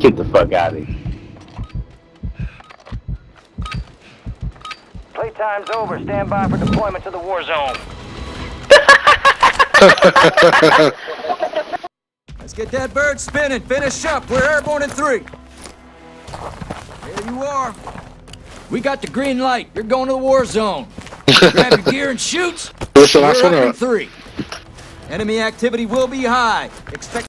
Get the fuck out of here. Playtime's over. Stand by for deployment to the war zone. Let's get that bird spinning. Finish up. We're airborne in three. There you are. We got the green light. You're going to the war zone. Grab your gear and shoot. The last We're one in three. Enemy activity will be high. Expect